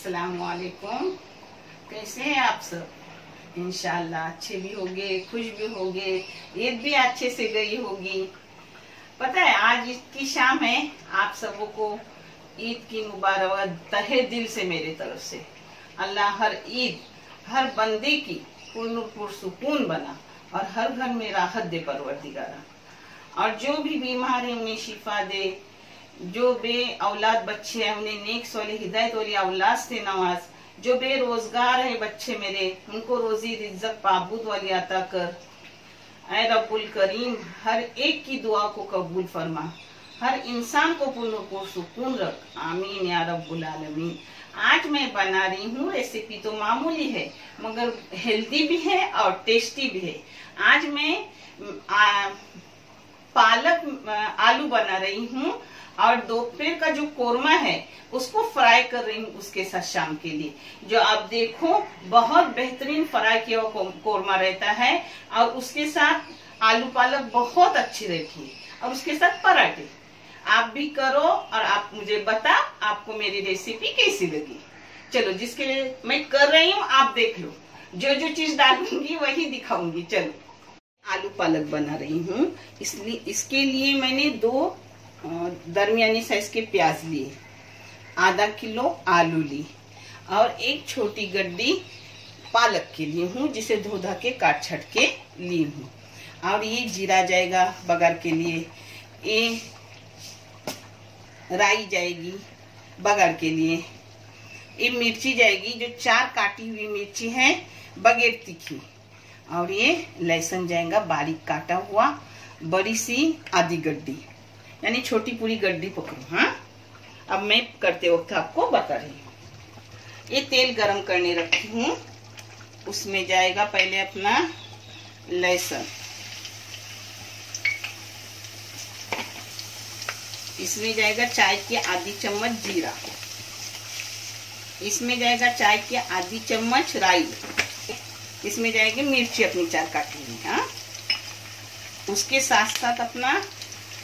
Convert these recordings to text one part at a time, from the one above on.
अस्सलाम वालेकुम कैसे हैं आप सब? इंशाल्लाह, अच्छे भी होंगे, खुश भी होंगे ईद भी अच्छे से गई होगी। पता है, आज ईद की शाम है, आप सबों को ईद की मुबारक तहे दिल से मेरे तरफ़ से। अल्लाह हर ईद, हर बंदे की पूर्ण पुरसुकून बना और हर घर में राहत दे परवरदिगारा। और जो भी बीमार है, उन्हें शिफा दे जो बे औलाद बच्चे हैं उन्हें नेक सोले हिदायत वाली औलाद से नवाज़। जो बेरोजगार है बच्चे मेरे उनको रोजी रिज्जक पाबूद वाली अता कर। ऐ रब्बुल करीम हर एक की दुआ को कबूल फरमा। हर इंसान को पूर्ण को सुकून रख। आमीन या रब्बुल आलमीन। आज मैं बना रही हूँ रेसिपी तो मामूली है मगर हेल्दी भी है और टेस्टी भी है। आज मैं आ, पालक आलू बना रही हूँ। और दोपहर का जो कोरमा है, उसको फ्राई कर रही हूँ उसके साथ शाम के लिए। जो आप देखो, बहुत बेहतरीन फ्राई किया हुआ कोरमा रहता है और उसके साथ आलू पालक बहुत अच्छी रहती है। और उसके साथ पराठे। आप भी करो और आप मुझे बता, आपको मेरी रेसिपी कैसी लगी। चलो, जिसके लिए मैं कर रही हूँ, आप देख लो। जो जो चीज़ डालूँगी, वही दिखाऊँगी। चलो। आलू पालक बना रही हूँ। इसलिए, इसके लिए मैंने दो दरमियानी साइज़ के प्याज लिए आधा किलो आलू ली और एक छोटी गड्डी पालक के लिए हूँ, जिसे धो धा के काट छट के ली हूँ। और ये जीरा जाएगा बगर के लिए, ये राई जाएगी बगर के लिए, ये मिर्ची जाएगी जो चार काटी हुई मिर्ची है बगैर तीखी। और ये लहसुन जाएगा बारीक काटा हुआ बड़ी सी आधी गड्डी। यानी छोटी पूरी गड्डी पकड़ो हाँ? अब मैं करते वक्त आपको बता रही हूँ। ये तेल गरम करने रखी हूँ। उसमें जाएगा पहले अपना लहसुन। इसमें जाएगा चाय की आधी चम्मच जीरा। इसमें जाएगा चाय की आधी चम्मच राई। इसमें जाएगी मिर्ची अपनी चार काटी हुई हाँ? उसके साथ साथ अपना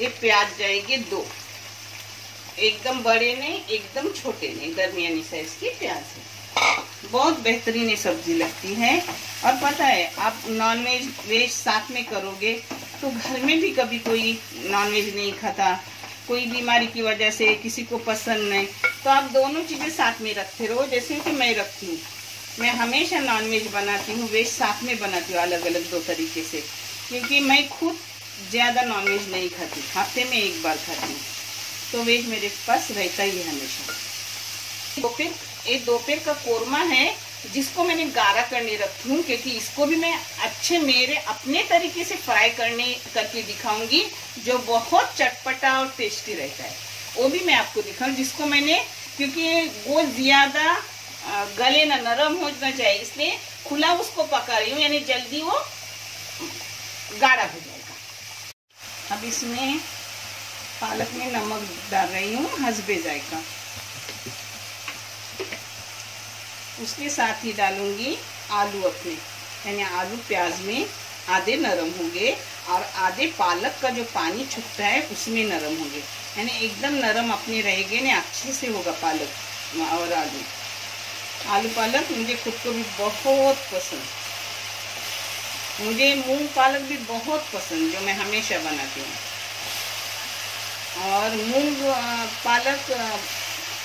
ये प्याज जाएगी दो। एकदम बड़े नहीं, एकदम छोटे नहीं। दरमियानी साइज़ की प्याज है। बहुत बेहतरीन ये सब्ज़ी लगती है। और पता है, आप नॉन वेज वेज साथ में करोगे तो घर में भी कभी कोई नॉन वेज नहीं खाता। कोई बीमारी की वजह से किसी को पसंद नहीं। तो आप दोनों चीज़ें साथ में रखते रहो, जैसे कि मैं रखती हूँ। मैं हमेशा नॉन वेज बनाती हूँ वेज साथ में बनाती हूँ अलग अलग दो तरीके से। क्योंकि मैं खुद ज़्यादा नॉनवेज नहीं खाती। हफ़्ते में एक बार खाती हूँ। तो वेज मेरे पास रहता ही है हमेशा। दोपहर एक दोपहर का कोरमा है, जिसको मैंने गाढ़ा करने रखी हूँ, क्योंकि इसको भी मैं अच्छे मेरे अपने तरीके से फ्राई करने, करके दिखाऊँगी, जो बहुत चटपटा और टेस्टी रहता है। वो भी मैं आपको दिखाऊँ, जिसको मैंने, क्योंकि वो ज़्यादा गले ना नरम हो ना चाहिए इसलिए खुला उसको पका रही हूँ, यानी जल्दी वो गाढ़ा हो जाएगा अब इसमें पालक में नमक डाल रही हूँ, हसबे जायका। उसके साथ ही डालूँगी आलू अपने। यानी आलू प्याज में आधे नरम होंगे और आधे पालक का जो पानी छुटता है, उसमें नरम होंगे। यानी एकदम नरम अपने रहेंगे ना अच्छे से होगा पालक और आलू। आलू पालक मुझे खुद को भी बहुत पसंद। मुझे मूंग पालक भी बहुत पसंद, जो मैं हमेशा बनाती हूँ। और मूंग पालक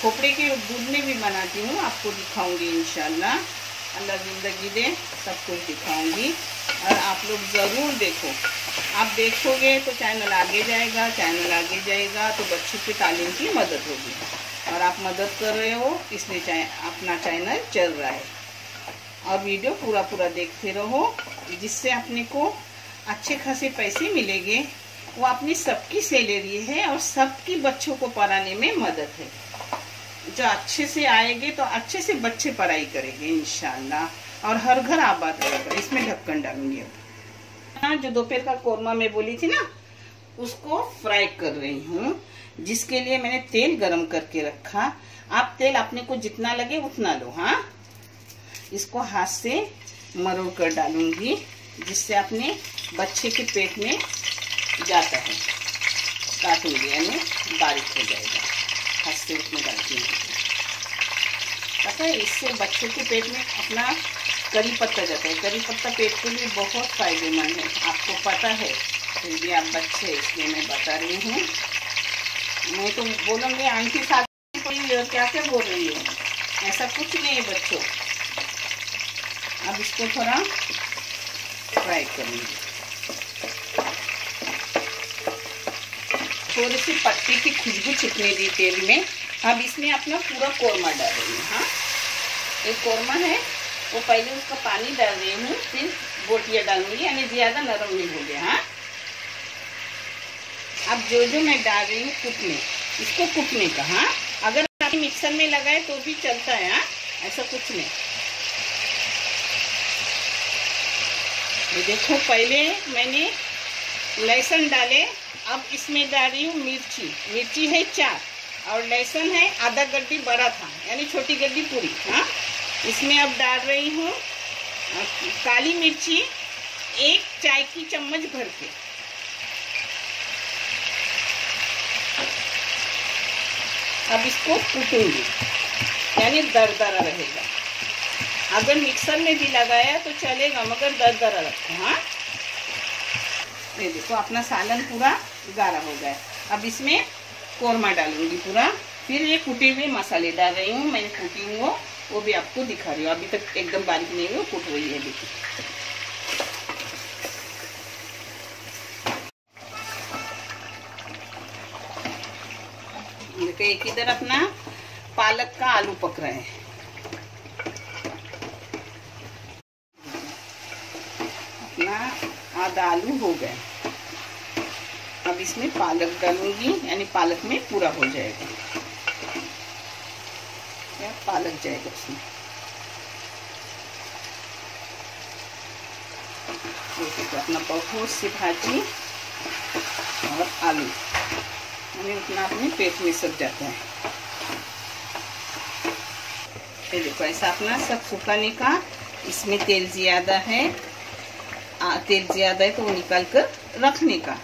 खोपड़े के दूध में भी बनाती हूँ, आपको दिखाऊँगी इंशाल्लाह। अल्लाह ज़िंदगी दे सब कुछ दिखाऊँगी। और आप लोग ज़रूर देखो। आप देखोगे तो चैनल आगे जाएगा, चैनल आगे जाएगा तो बच्चों की तालीम की मदद होगी। और आप मदद कर रहे हो इसलिए अपना चैनल चल रहा है। और वीडियो पूरा पूरा देखते रहो। जिससे अपने को अच्छे खासे पैसे मिलेंगे। वो अपनी सबकी सैलरी है और सबकी बच्चों को पढ़ाने में मदद है। जो अच्छे से आएँगे तो अच्छे से बच्चे पढ़ाई करेंगे इनशाला और हर घर आबाद रहेगा। इसमें ढक्कन डालूँगी हाँ जो दोपहर का कोरमा में बोली थी ना, उसको फ्राई कर रही हूँ, जिसके लिए मैंने तेल गरम करके रखा। आप तेल अपने को जितना लगे उतना लो हाँ। इसको हाथ से मरोड़ कर डालूँगी, जिससे अपने बच्चे के पेट में जाता है। काटूँगी यानी बारीक हो जाएगा। हँसते उसमें डालती हूँ। पता है, इससे बच्चे के पेट में अपना करी पत्ता जाता है। करी पत्ता पेट के लिए बहुत फ़ायदेमंद है। आपको पता है, फिर भी आप बच्चे इसलिए मैं बता रही हूँ। मैं तो बोलूँगी, आंटी साथ क्या क्या बोल रही है? ऐसा कुछ नहीं है बच्चों। अब इसको थोड़ा फ्राई करेंगे। थोड़ी सी पत्ती की खुशबू छिपने दी तेल में अब इसमें अपना पूरा कौरमा डाल रही हूँ। हाँ एक कौरमा है, वो पहले उसका पानी डाल रही हूँ, फिर बोटियाँ डालूँगी, यानी ज़्यादा नरम नहीं हो गया हाँ। अब जो जो मैं डाल रही हूँ कुटने इसको कुटने का हाँ। अगर आप मिक्सर में लगाए तो भी चलता है हाँ ऐसा कुछ नहीं। ये देखो, पहले मैंने लहसुन डाले। अब इसमें डाल रही हूँ मिर्ची। मिर्ची है चार और लहसुन है आधा गड्डी बड़ा था, यानी छोटी गड्डी पूरी हाँ? इसमें अब डाल रही हूँ काली मिर्ची एक चाय की चम्मच भर के। अब इसको कूटूँगी, यानी दरदरा रहेगा। अगर मिक्सर में भी लगाया तो चलेगा, मगर दरदरा रखो हाँ? ये देखो, अपना सालन पूरा गाढ़ा हो गया। अब इसमें कोरमा डालूँगी पूरा। फिर ये कुटे हुए मसाले डाल रही हूँ, मैंने कुटी हूँ वो भी आपको दिखा रही हूँ। अभी तक एकदम बारीक नहीं हुई, कुट रही है, देखिए। देखो, एक इधर अपना पालक का आलू पक रहा है अपना आधा आलू हो गया अब इसमें पालक डालूँगी, यानी पालक में पूरा हो जाएगा। या पालक जाएगा उसमें? तो अपना बहुत सी भाजी और आलू। यानी उतना अपने पेट में सब जाता है। ये देखो, ऐसा अपना सब सुखाने का इसमें तेल ज़्यादा है। तेल ज़्यादा है तो वो निकाल कर रखने का।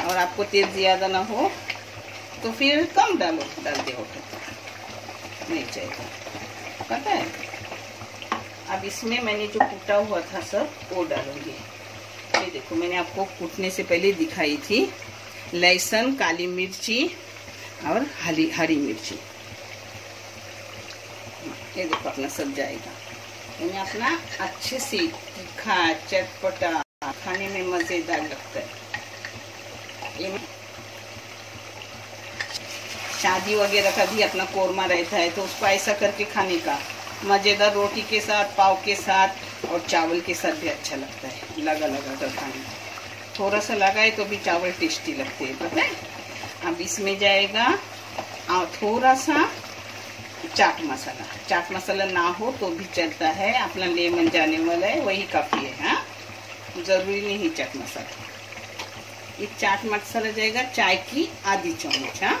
और आपको तेल ज़्यादा ना हो तो फिर कम डालो, डाल दो नहीं चाहिए। पता है? अब इसमें मैंने जो कूटा हुआ था सब, वो डालूँगी। ये देखो, मैंने आपको कूटने से पहले दिखाई थी लहसुन, काली मिर्ची और हरी हरी मिर्ची। ये देखो, अपना सब जाएगा। यानी अपना अच्छे से तीखा चटपटा, खाने में मज़ेदार लगता है। शादी वगैरह का भी अपना कोरमा रहता है तो उसको ऐसा करके खाने का मज़ेदार रोटी के साथ, पाव के साथ और चावल के साथ भी अच्छा लगता है लगा लगा कर खाने थोड़ा सा लगाए तो भी चावल टेस्टी लगते हैं, पता है? अब इसमें जाएगा और थोड़ा सा चाट मसाला। चाट मसाला ना हो तो भी चलता है, अपना लेमन जाने वाला है, वही काफ़ी है हाँ? ज़रूरी नहीं चाट मसाला। ये चाट मसाला जाएगा चाय की आधी चम्मच हाँ?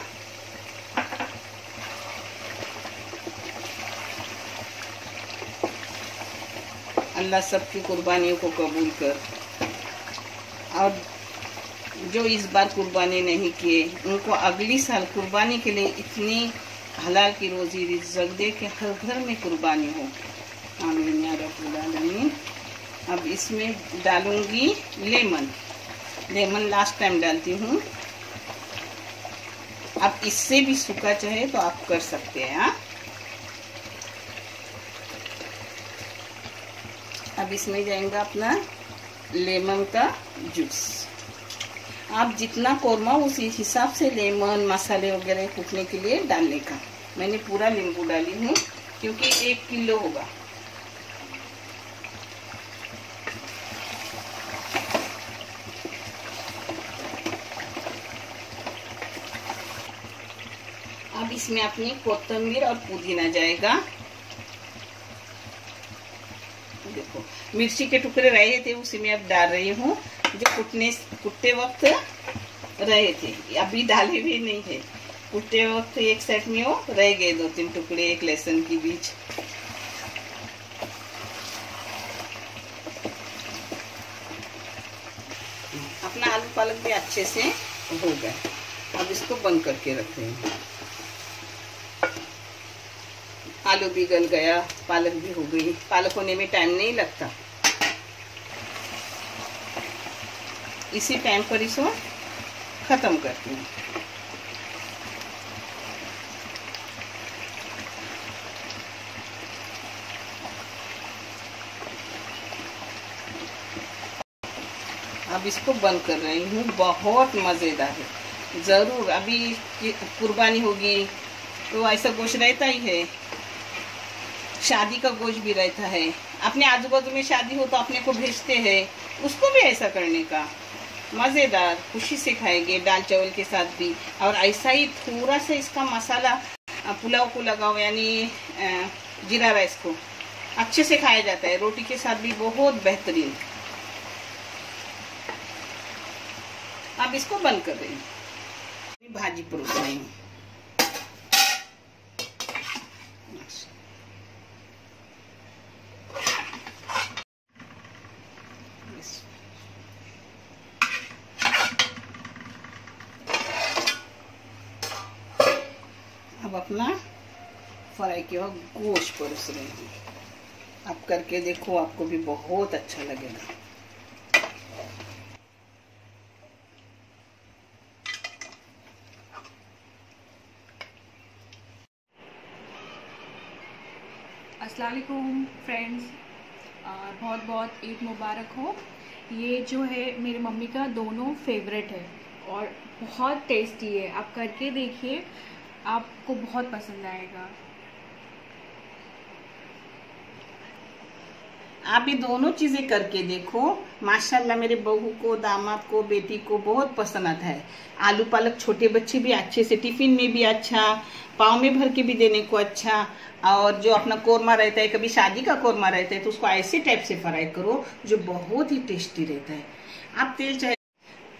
अल्लाह सबकी कुर्बानियों को कबूल कर। और जो इस बार कुर्बानी नहीं किए, उनको अगली साल कुर्बानी के लिए इतनी हलाल की रोजी रिजक दे के हर घर में कुर्बानी हो। आमीन, या रबालमीन अब इसमें डालूँगी लेमन। लेमन लास्ट टाइम डालती हूँ। अब इससे भी सूखा चाहे तो आप कर सकते हैं हाँ। अब इसमें जाएगा अपना लेमन का जूस। आप जितना कोरमा उसी हिसाब से लेमन, मसाले वगैरह कूटने के लिए डालने का। मैंने पूरा नींबू डाली हूँ, क्योंकि एक किलो होगा। अब इसमें अपनी कोतमीर और पुदीना जाएगा। देखो। मिर्ची के टुकड़े रहे थे, उसी में अब डाल रही हूँ। जो कुटने, कुटते वक्त रहे थे, अभी डाले भी नहीं थे कुटते वक्त एक सेट में वो रह गए दो तीन टुकड़े, एक लहसुन के बीच अपना आलू पालक भी अच्छे से हो गए। अब इसको बंद करके रख रही हूँ। आलू भी गल गया, पालक भी हो गई। पालक होने में टाइम नहीं लगता। इसी टाइम पर इसको ख़त्म करती हूँ। अब इसको बंद कर रही हूँ। बहुत मज़ेदार है। ज़रूर, अभी कुर्बानी होगी तो ऐसा गोश्त रहता ही है। शादी का गोश्त भी रहता है। अपने आजू बाजू में शादी हो तो अपने को भेजते हैं। उसको भी ऐसा करने का। मज़ेदार, खुशी से खाएँगे, दाल चावल के साथ भी। और ऐसा ही थोड़ा सा इसका मसाला पुलाव को लगाओ, यानी जीरा राइस को। अच्छे से खाया जाता है। रोटी के साथ भी बहुत बेहतरीन। अब इसको बंद कर देंगे। भाजी परोस रही हूँ। अब अपना फ्राई किया हुआ गोश्त परोस रही हूँ। आप करके देखो, आपको भी बहुत अच्छा लगेगा। असलकुम फ्रेंड्स बहुत बहुत ईद मुबारक हो। ये जो है मेरी मम्मी का दोनों फेवरेट है, और बहुत टेस्टी है। आप करके देखिए आपको बहुत पसंद आएगा। आप ये दोनों चीज़ें करके देखो, माशाल्लाह मेरे बहू को, दामाद को, बेटी को बहुत पसंद आता है। आलू पालक छोटे बच्चे भी अच्छे से, टिफ़िन में भी अच्छा पाव में भर के भी देने को अच्छा और जो अपना कोरमा रहता है, कभी शादी का कोरमा रहता है तो उसको ऐसे टाइप से फ्राई करो, जो बहुत ही टेस्टी रहता है। आप तेल चाहे,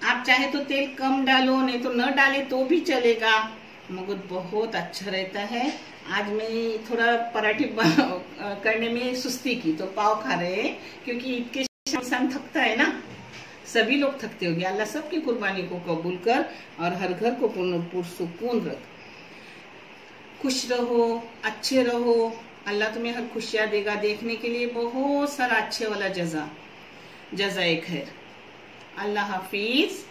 आप चाहे तो तेल कम डालो, नहीं तो न डाले तो भी चलेगा। मगर बहुत अच्छा रहता है। आज मैं थोड़ा पराठे करने में सुस्ती की तो पाव खा रहे हैं, क्योंकि ईद के इंसान थकता है ना। सभी लोग थकते हो गए अल्लाह सबकी कुर्बानी को कबूल कर और हर घर को पूर्ण सुकून रख। खुश रहो, अच्छे रहो। अल्लाह तुम्हें हर खुशियाँ देगा। देखने के लिए बहुत सारा अच्छे वाला जजा। जजा खैर। अल्लाह हाफिज।